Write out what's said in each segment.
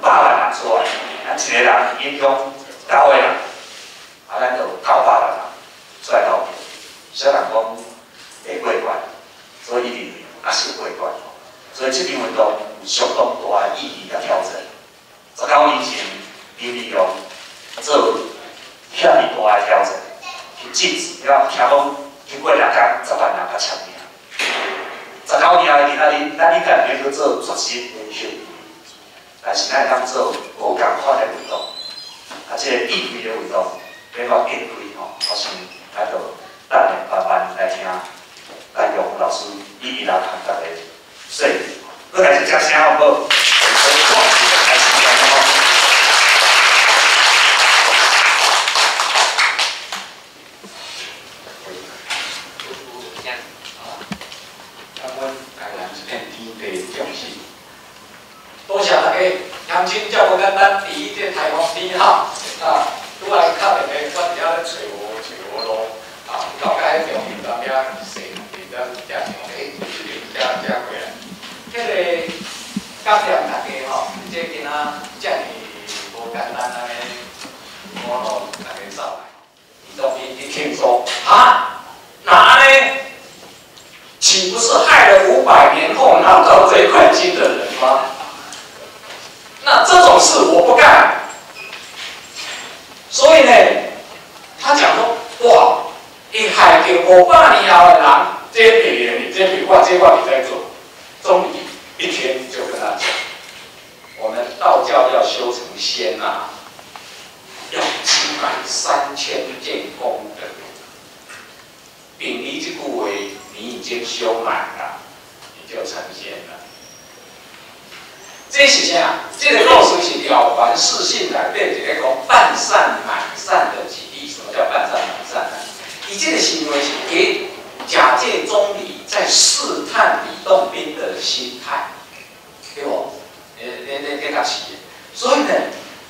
百万人出来，咱一个人影响到位人，啊，咱就九百万人出来投票，小人讲会过关，所以一定也是过关，所以这场运动有相当大的意义甲挑战。十九年前，刘利用做遐尼大个挑战，去禁止，了听讲经过两天十万人甲签名。十九年后，今仔日咱应该变去做全新领袖，但是咱当做无共款的运动，啊，即个意味的运动，变我变开吼，我想咱就等下慢慢来听，来用老师一一来谈大家说，我开始讲声好无？乡亲叫不简单，第一天台风天哈，啊，拄来较热的，我伫遐咧找无找无路，啊，到该中午当遐洗，伫遐食上诶，食食过来。迄个感谢大家吼，即今仔遮尔无简单安尼，我路大家走来，李总编一听说，啊，哪呢？岂不是害了五百年后拿到这块金的人吗？那这种事我不干，所以呢，他讲说，哇，一海给我爸你要的人，这别人你这笔画这画你在做，终于一天就跟他讲，我们道教要修成仙呐，要积满三千件功德，丙离之故为你已经修满了，你就成仙了。这是啥？这个故事是了凡四训内底一个半善满善的举例。什么叫半善满善呢？以这个行为是给假借中理在试探李洞宾的心态，对不？呃，那那那个是。所以呢，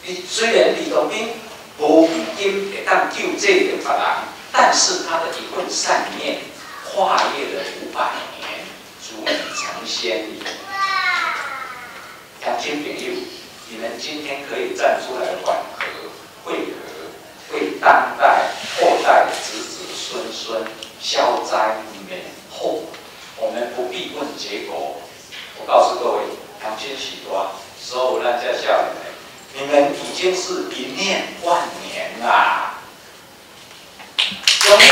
你虽然李洞宾无已经会当救这个别人，但是他的一份善念跨越了五百年，足以成仙理。乡亲朋友，你们今天可以站出来缓和汇合，为当代后代子子孙孙消灾免祸。我们不必问结果。我告诉各位，乡亲许多，所有那家校友们，你们已经是一念万年啦。兄弟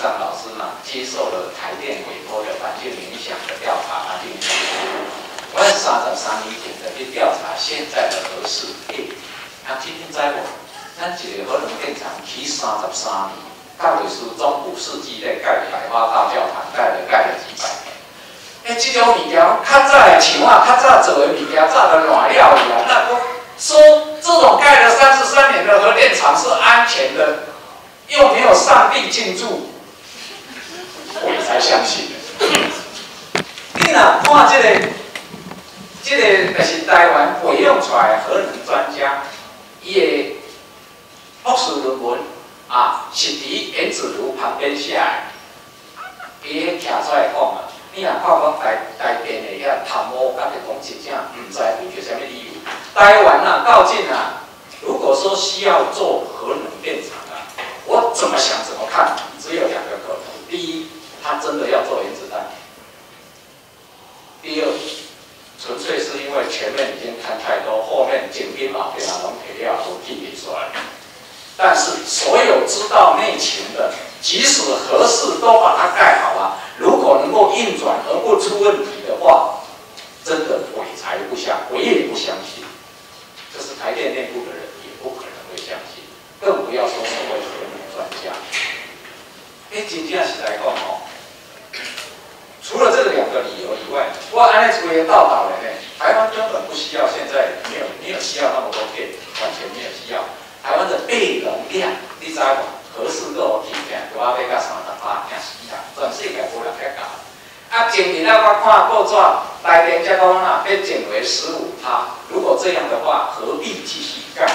张老师呢，接受了台电委托的环境影响的调查，环境影响。我三十三年前的去调查现在的合适。诶，他今天在我，咱一个核能电厂起三十三年，盖的是中古世纪在盖百花大教堂，盖了盖了几百年。诶，这种物件较早的像啊，较早做的物件早都烂了一样。那说说这种盖了三十三年的核电厂是安全的，又没有上帝进驻。我们才相信。你若看这个，这个就是台湾培养出来核能专家，伊的博士论文啊，是伫原子炉旁边写的。伊迄徛出来讲啊，你若看讲台台电的遐贪污，甲是讲真正毋知为着什么理由。台湾啊，靠近啊，如果说需要做核能电厂啊，我怎么想怎么看，只有两个可能：第一，他真的要做原子弹。第二，纯粹是因为前面已经看太多，后面紧兵马便啊，龙铁料都替你出来。但是所有知道内情的，即使合适都把它盖好了，如果能够运转而不出问题的话，真的鬼才不相，鬼也不相信。这是台电内部的人也不可能会相信，更不要说所谓核能专家。哎，今天是来讲哦。除了这个两个理由以外，我安尼主要到导了呢。台湾根本不需要现在没有没有需要那么多电，完全没有需要。台湾的备能量，你知无？合适个我听见，我要甲三十八，惊死啦！全世界无人遐搞。啊，前日啊，我看报纸，来电加工啊，被减为十五趴。如果这样的话，何必继续干？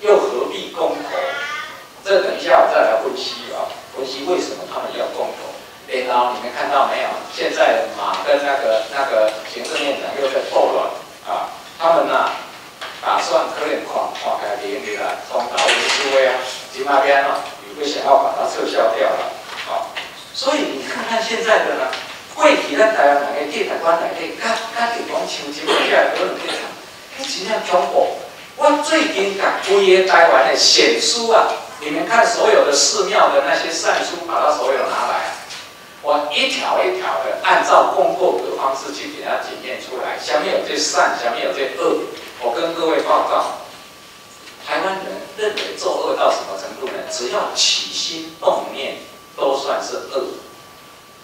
又何必公投？这等一下我再来分析啊，分析为什么他们要公投。然后你们看到没有？现在马跟那个那个行政院长又在斗了啊，他们呢打算可能垮垮开连起来，从岛屿思维啊，金那边啊，有个想要把它撤销掉了啊。所以你看看现在的呢，贵体咱台湾哪个地台湾哪个，他他地方像什么起来可能变成，你真正恐怖。我最近甲规个台湾的显书啊，你们看所有的寺庙的那些善书，把它所有拿来啊。我一条一条的按照功过的方式去给它检验出来，下面有这善，下面有这恶。我跟各位报告，台湾人认为作恶到什么程度呢？只要起心动念都算是恶，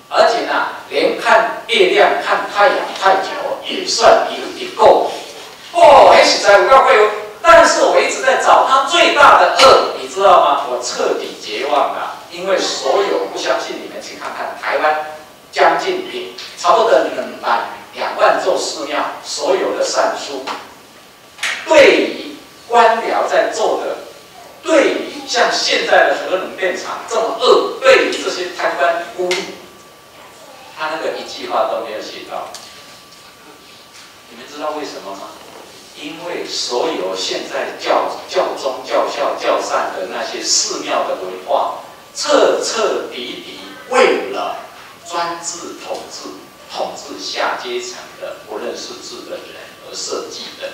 而且呢，连看月亮、看太阳太久也算一一个。哦，还实在我告会但是我一直在找它最大的恶，你知道吗？我彻底绝望了。因为所有不相信你们去看看台湾将近平差不多两万两万座寺庙，所有的善书，对于官僚在做的，对于像现在的核能电厂这么恶，对于这些贪官污吏，他那个一句话都没有写到。你们知道为什么吗？因为所有现在教教宗教校教善的那些寺庙的文化。彻彻底底为了专制统治、统治下阶层的不认识字的人而设计的。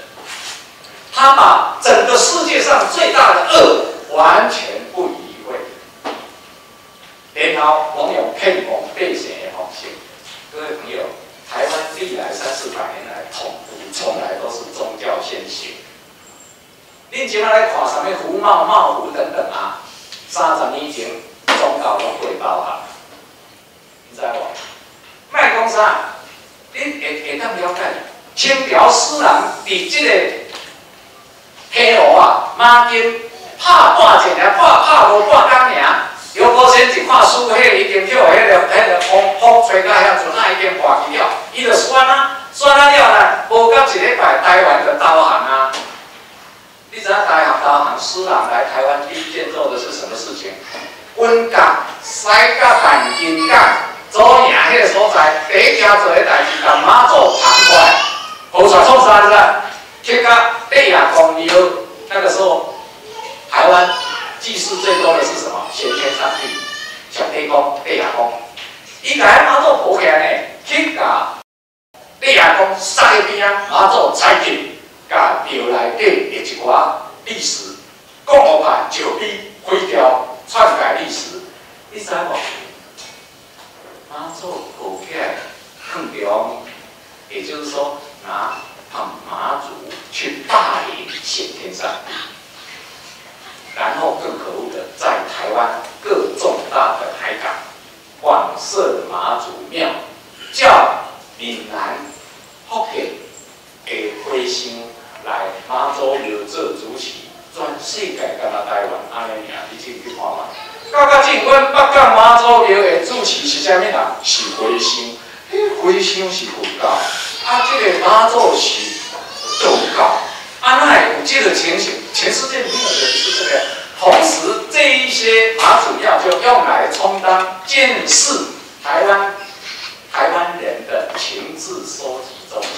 他把整个世界上最大的恶完全不理会，然后网友骗我背写的方式。各位朋友，台湾历来三四百年来统独从来都是宗教先行。你今来看什么胡茂、茂胡等等啊？三十年前。宗教拢会包含，知无？卖讲啥？你会会当了解？清朝诗人伫即个黑路啊，马金拍半日尔，拍拍无半工尔。刘国先一看书，迄已经叫迄个迄个风风吹到遐阵啊，已经破去了。伊就算啊，算啊了呢，无到一礼拜，台湾就导航啊。你知影台湾导航诗人来台湾第一件做的是什么事情？温港、西甲、淡金港、左营迄个所在，第一件做的代志，甲妈祖盘出来，好耍错啥子？去到帝亚宫以后，那个时候台湾祭祀最多的是什么？先天上帝、小天公、帝亚公。伊甲迄妈祖抱起来呢，去甲帝亚公杀一边啊，妈祖采集，甲庙内底的一寡历史，讲好派就比毁掉。篡改历史，你知无？妈祖古来很彪，也就是说拿马祖去霸凌先天上，然后更可恶的，在台湾各重大的海港广设马祖庙，叫闽南福建的回乡来马祖庙做主持。全世界干那台湾安尼尔，你去去看嘛。到到今阮北港妈祖庙的主持是啥物人？是回乡，迄回乡是佛教，啊，这个妈祖是道教，啊，那有这个情形，全世界没有人是这个。同时，这一些马祖庙就用来充当监视台湾台湾人的情志收集中心，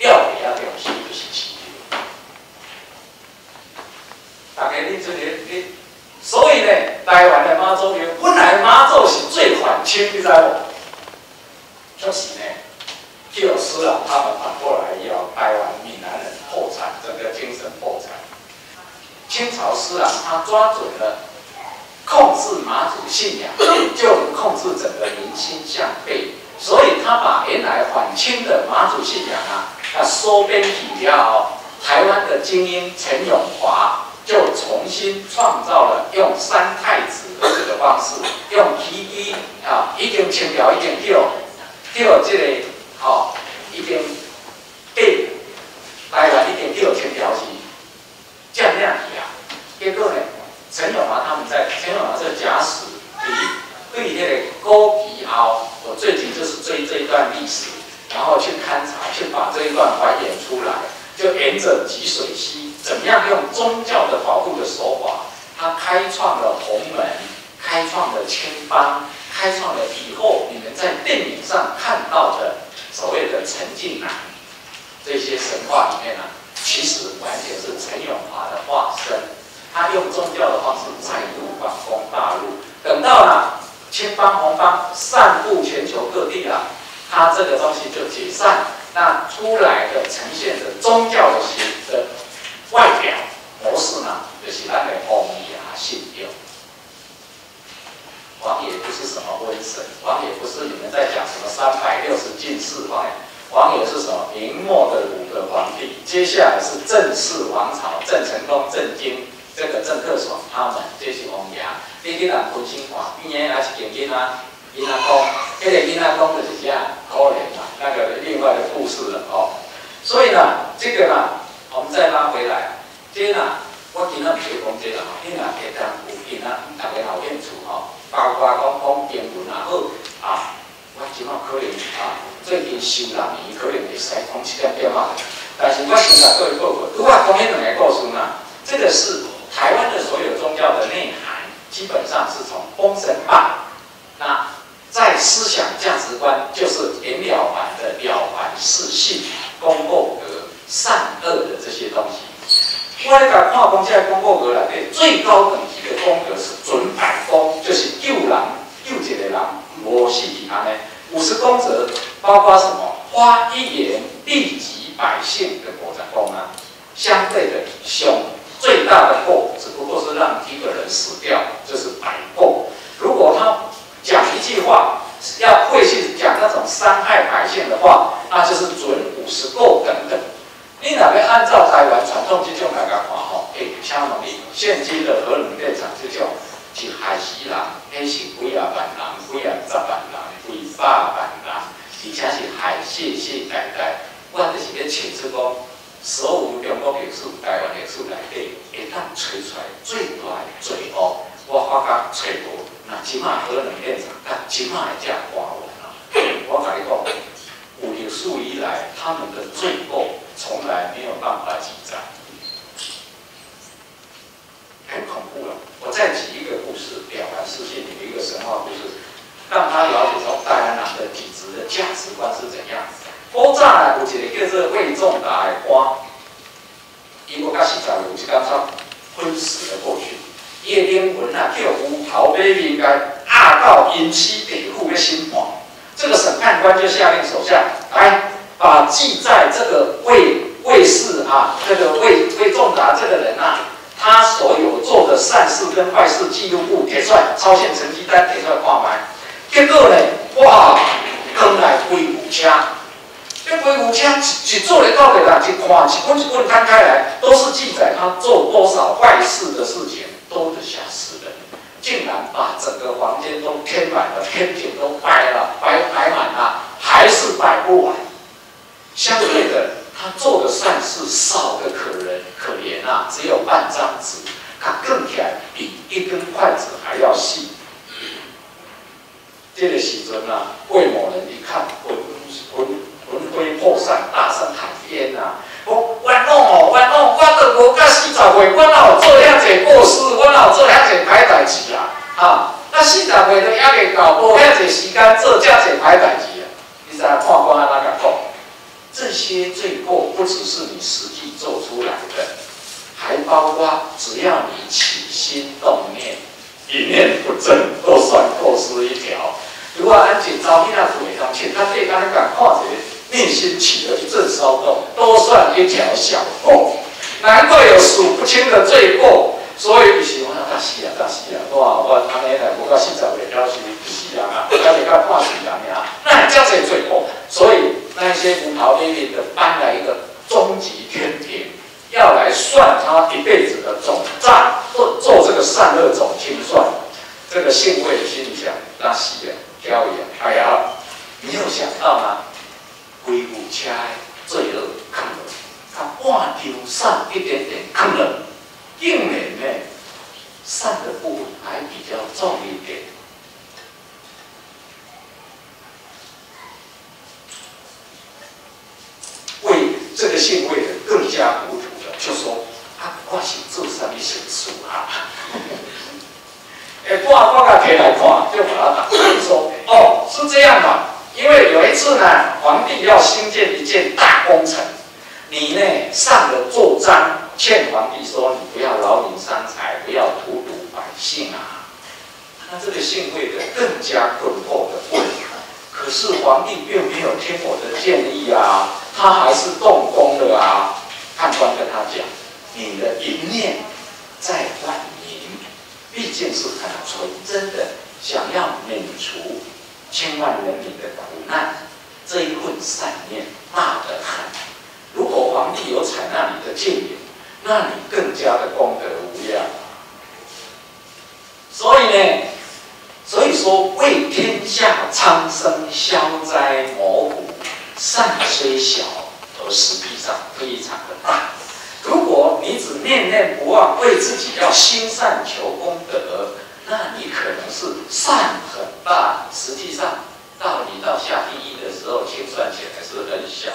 要给要表现的事情。大家你这个你，所以呢，台湾的妈祖庙本来妈祖是最反清，你知无？就是呢，叫师啊，他们反过来要台湾闽南人破产，整个精神破产。清朝师啊，他抓准了控制妈祖信仰，就控制整个民心向背，所以他把原来反清的妈祖信仰啊，他收编起了台湾的精英陈永华。就重新创造了用三太子的这个方式，用提一啊，已经清朝已经叫叫这个好，已经被台湾已经叫清朝是降量去啊。结果呢，陈永华他们在陈永华这个假史里对那个高皮凹，我最近就是追这一段历史，然后去勘察，去把这一段还原出来，就沿着吉水溪，怎么样用宗教的保护的手法，他开创了洪门，开创了青帮，开创了以后你们在电影上看到的所谓的陈近南这些神话里面呢，其实完全是陈永华的化身，他用宗教的方式再度反攻大陆，等到了青帮红帮散布全球各地了。他这个东西就解散，那出来的呈现的宗教的形的外表模式呢，就是那个王爷信仰。王爷不是什么瘟神，王爷不是你们在讲什么三百六十进士，王爷王爷是什么？明末的五个皇帝，接下来是郑氏王朝，郑成功、郑经这个郑克爽他们，这是王爷。你去人分心看，边个还是点点啊？伊那公，迄个伊那公就是这样，那个另外的故事了哦。所以呢，这个呢，我们再拉回来，这呢，我今仔唔是讲这个吼，你若会当有囡仔，大家好兴趣哦，包括讲讲英文也好啊，我今仔可能啊，最近收人伊可能会使讲一点点嘛。但是我现在各位报告，如果讲迄两个故事呢，这个是台湾的所有宗教的内涵，基本上是从《封神榜》。在思想价值观，就是颜了凡的了凡四训、功过格、善恶的这些东西。我咧甲看讲，这功过格内底最高等级的功格是准百功，就是救人、救一个人无死其他呢。五十功则包括什么？花一言利及百姓的国战功啊。相对的，凶最大的过，只不过是让一个人死掉，就是百过。如果他讲一句话，要会去讲那种伤害百姓的话，那就是准五十够等等。你哪边按照台湾传统这种来讲话吼，诶，相当于现今的核能电厂这种是害死人，那是几啊万人、几啊十万人、几百万人，而且是害世世代代。我就是咧请出讲，所有中国历史、台湾历史内底，会当找出来最大的罪恶，我发觉找无。那起码核能电厂，它起码也叫华文啊。我讲一个，五历史以来，他们的罪过从来没有办法记载，很恐怖了。我再举一个故事，了凡四训里的一个神话故事，让他了解到戴安娜的体质的价值观是怎样。古早呢，有一个叫做魏仲达的官，因为甲实在有一刚他昏死了过去。叶灵文啊，叫乌桃被应该压到引起北户的心慌。这个审判官就下令手下来，把记在这个魏魏氏啊，这个魏魏仲达这个人啊，他所有做的善事跟坏事记录簿贴出来，超线成绩单贴出来挂牌。结果呢，哇，坑来归五家。这归五家只只做了到底啦，一看一本一本摊开来，都是记载他做多少坏事的事情。都得吓死人！竟然把整个房间都填满了，天井都摆了，摆摆满了，还是摆不完。相对的，他做的善事少的可人可怜啊，只有半张纸，他更起来比一根筷子还要细。这个时阵啊，魏某人一看，魂魂魂飞魄散，大声喊冤呐！我我弄哦，我弄，我都无甲四十岁，我哪有做遐济过失，我哪有做遐济歹代志啊？哈，那四十岁都还未到，无遐济时间做遮济歹代志啊？你知判官安怎讲？这些罪过不只是你实际做出来的，还包括只要你起心动念，一念不正，都算过失一条。如果按警察你那做会当，请他对他敢看者。内心起了一阵骚动，都算一条小过，难怪有数不清的罪过。所以，喜欢大西洋，大西洋，哇！我他那来，我到现在为止是西洋啊，要你看看西洋呀，那叫这罪过。所以，那些无逃卑鄙的搬来一个终极天平，要来算他一辈子的总账，做做这个善恶总清算。这个姓魏的心里想：大西洋，漂洋，哎呀，你有想到吗？鬼谷车罪恶坑了，他半丢善一点点坑了，竟然呢善的部分还比较重一点。这个姓魏的更加糊涂了，就说啊，我是做什么手术啊？哎，挂挂个贴来看，就把他打说哦，是这样的，因为有一次呢，皇帝要兴建一件大工程，你呢上了奏章，劝皇帝说你不要劳民伤财，不要荼毒百姓啊。那这个姓魏的更加困惑的问：可是皇帝并没有听我的建议啊，他还是动工了啊。判官跟他讲：你的一念在万民，毕竟是很纯真的，想要免除千万人民的苦难，这一份善念大得很。如果皇帝有采纳你的建议，那你更加的功德无量。所以呢？所以说，为天下苍生消灾磨苦，善虽小，而实际上非常的大。如果你只念念不忘，为自己要心善求功德，那你可能是善很大，实际上到你到下第一的时候，清算起来是很小。